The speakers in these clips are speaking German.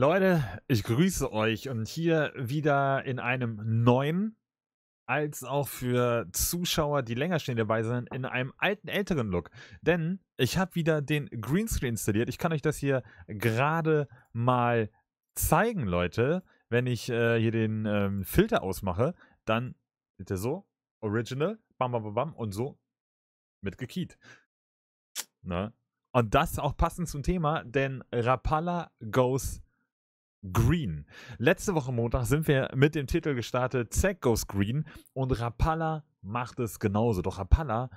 Leute, ich grüße euch und hier wieder in einem neuen, als auch für Zuschauer, die länger stehen dabei sind, in einem alten, älteren Look. Denn ich habe wieder den Greenscreen installiert. Ich kann euch das hier gerade mal zeigen, Leute. Wenn ich äh, hier den ähm, Filter ausmache, dann seht ihr so, Original, bam, bam, bam, bam und so mit gekiet. Ne? Und das auch passend zum Thema, denn Rapala goes green. Letzte Woche Montag sind wir mit dem Titel gestartet, Zack goes green und Rapala macht es genauso. Doch Rapala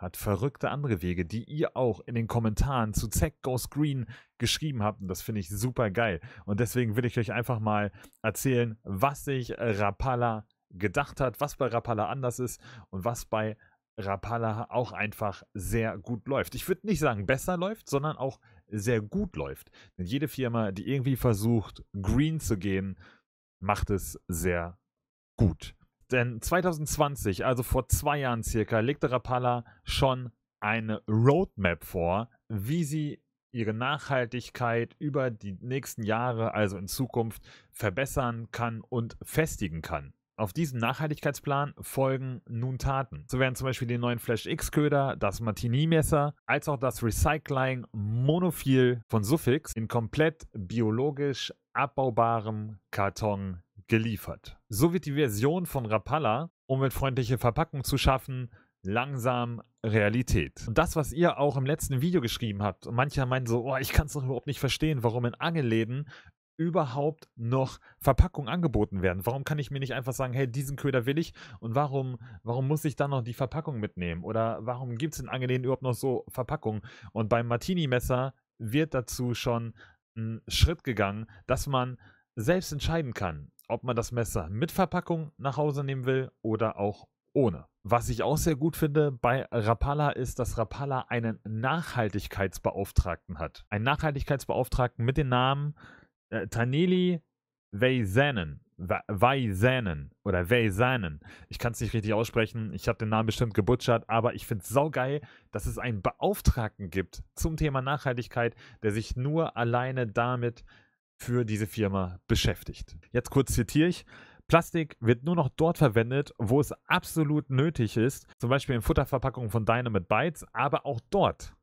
hat verrückte andere Wege, die ihr auch in den Kommentaren zu Zack Goes Green geschrieben habt. Und das finde ich super geil. Und deswegen will ich euch einfach mal erzählen, was sich Rapala gedacht hat, was bei Rapala anders ist und was bei Rapala auch einfach sehr gut läuft. Ich würde nicht sagen besser läuft, sondern auch sehr gut läuft. Denn jede Firma, die irgendwie versucht, green zu gehen, macht es sehr gut. Denn 2020, also vor zwei Jahren circa, legte Rapala schon eine Roadmap vor, wie sie ihre Nachhaltigkeit über die nächsten Jahre, also in Zukunft, verbessern kann und festigen kann. Auf diesen Nachhaltigkeitsplan folgen nun Taten. So werden zum Beispiel die neuen Flash X-Köder, das Martini-Messer, als auch das Recycling Monophil von Suffix in komplett biologisch abbaubarem Karton geliefert. So wird die Version von Rapala, umweltfreundliche Verpackung zu schaffen, langsam Realität. Und das, was ihr auch im letzten Video geschrieben habt, und manche meinen so, oh, ich kann es doch überhaupt nicht verstehen, warum in Angelläden überhaupt noch Verpackungen angeboten werden? Warum kann ich mir nicht einfach sagen, hey, diesen Köder will ich und warum, warum muss ich dann noch die Verpackung mitnehmen? Oder warum gibt es in Angelehnen überhaupt noch so Verpackungen? Und beim Martini-Messer wird dazu schon ein Schritt gegangen, dass man selbst entscheiden kann, ob man das Messer mit Verpackung nach Hause nehmen will oder auch ohne. Was ich auch sehr gut finde bei Rapala ist, dass Rapala einen Nachhaltigkeitsbeauftragten hat. Einen Nachhaltigkeitsbeauftragten mit dem Namen äh, Taneli Veisanen. Veisanen oder Veisanen. Ich kann es nicht richtig aussprechen. Ich habe den Namen bestimmt gebutschert, aber ich finde es saugeil, dass es einen Beauftragten gibt zum Thema Nachhaltigkeit, der sich nur alleine damit für diese Firma beschäftigt. Jetzt kurz zitiere ich. Plastik wird nur noch dort verwendet, wo es absolut nötig ist, zum Beispiel in Futterverpackungen von Dynamite Bites, aber auch dort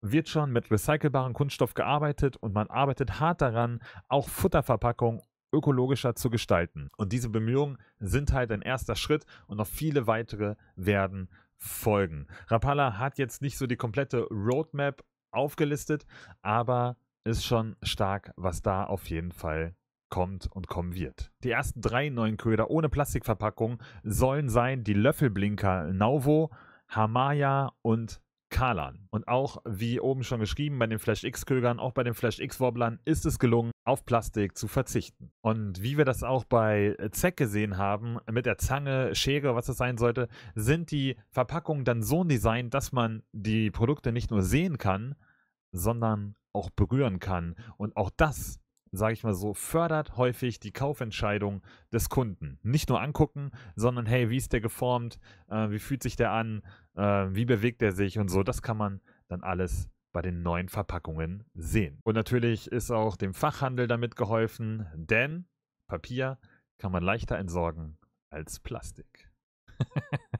wird schon mit recycelbarem Kunststoff gearbeitet und man arbeitet hart daran, auch Futterverpackungen ökologischer zu gestalten. Und diese Bemühungen sind halt ein erster Schritt und noch viele weitere werden folgen. Rapala hat jetzt nicht so die komplette Roadmap aufgelistet, aber ist schon stark, was da auf jeden Fall kommt und kommen wird. Die ersten drei neuen Köder ohne Plastikverpackung sollen sein die Löffelblinker Nauvo, Hamaya und Kalan. Und auch, wie oben schon geschrieben, bei den Flash X-Kögern, auch bei den Flash X-Wobblern ist es gelungen, auf Plastik zu verzichten. Und wie wir das auch bei Zeck gesehen haben, mit der Zange, Schere, was es sein sollte, sind die Verpackungen dann so ein Design, dass man die Produkte nicht nur sehen kann, sondern auch berühren kann. Und auch das sage ich mal so, fördert häufig die Kaufentscheidung des Kunden. Nicht nur angucken, sondern hey, wie ist der geformt, äh, wie fühlt sich der an, äh, wie bewegt er sich und so. Das kann man dann alles bei den neuen Verpackungen sehen. Und natürlich ist auch dem Fachhandel damit geholfen, denn Papier kann man leichter entsorgen als Plastik.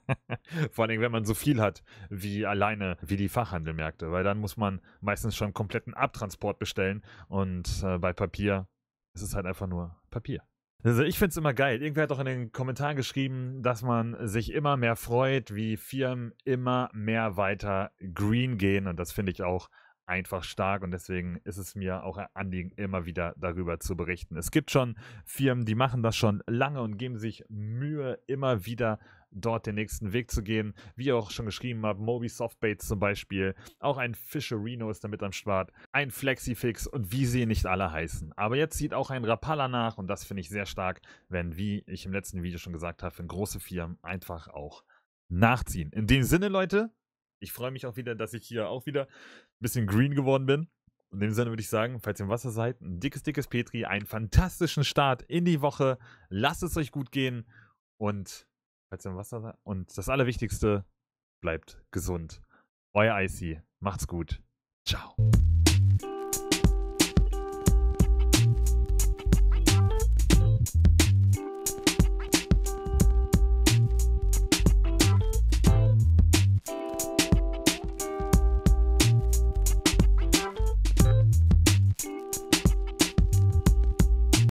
Vor allem, wenn man so viel hat wie alleine wie die Fachhandelmärkte, weil dann muss man meistens schon kompletten Abtransport bestellen und äh, bei Papier ist es halt einfach nur Papier. Also ich finde es immer geil. Irgendwer hat auch in den Kommentaren geschrieben, dass man sich immer mehr freut, wie Firmen immer mehr weiter green gehen und das finde ich auch einfach stark und deswegen ist es mir auch ein Anliegen, immer wieder darüber zu berichten. Es gibt schon Firmen, die machen das schon lange und geben sich Mühe, immer wieder dort den nächsten Weg zu gehen. Wie ihr auch schon geschrieben habt, Moby Softbaits zum Beispiel, auch ein Fischerino ist damit am Start, ein Flexifix und wie sie nicht alle heißen. Aber jetzt sieht auch ein Rapala nach und das finde ich sehr stark, wenn, wie ich im letzten Video schon gesagt habe, wenn große Firmen einfach auch nachziehen. In dem Sinne, Leute, ich freue mich auch wieder, dass ich hier auch wieder ein bisschen green geworden bin. In dem Sinne würde ich sagen, falls ihr im Wasser seid, ein dickes, dickes Petri, einen fantastischen Start in die Woche. Lasst es euch gut gehen und falls ihr im Wasser seid. Und das Allerwichtigste, bleibt gesund. Euer Icy. Macht's gut. Ciao.